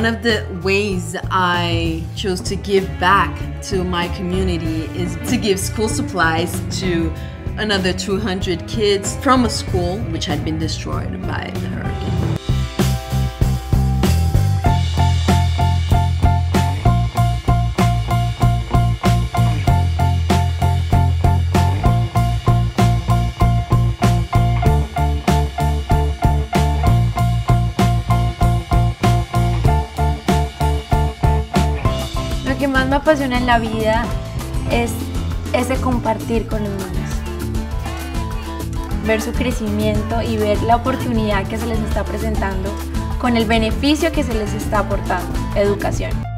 One of the ways I chose to give back to my community is to give school supplies to another 200 kids from a school which had been destroyed by the hurricane. Que más me apasiona en la vida es ese compartir con los niños. Ver su crecimiento y ver la oportunidad que se les está presentando con el beneficio que se les está aportando, educación.